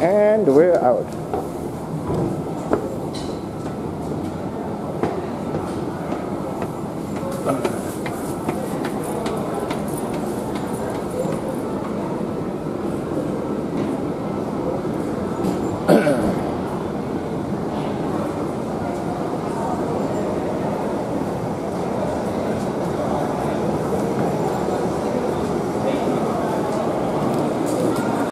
And we're out.